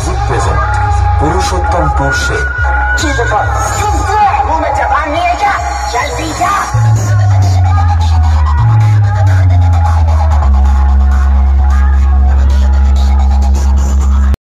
power music present Purushottam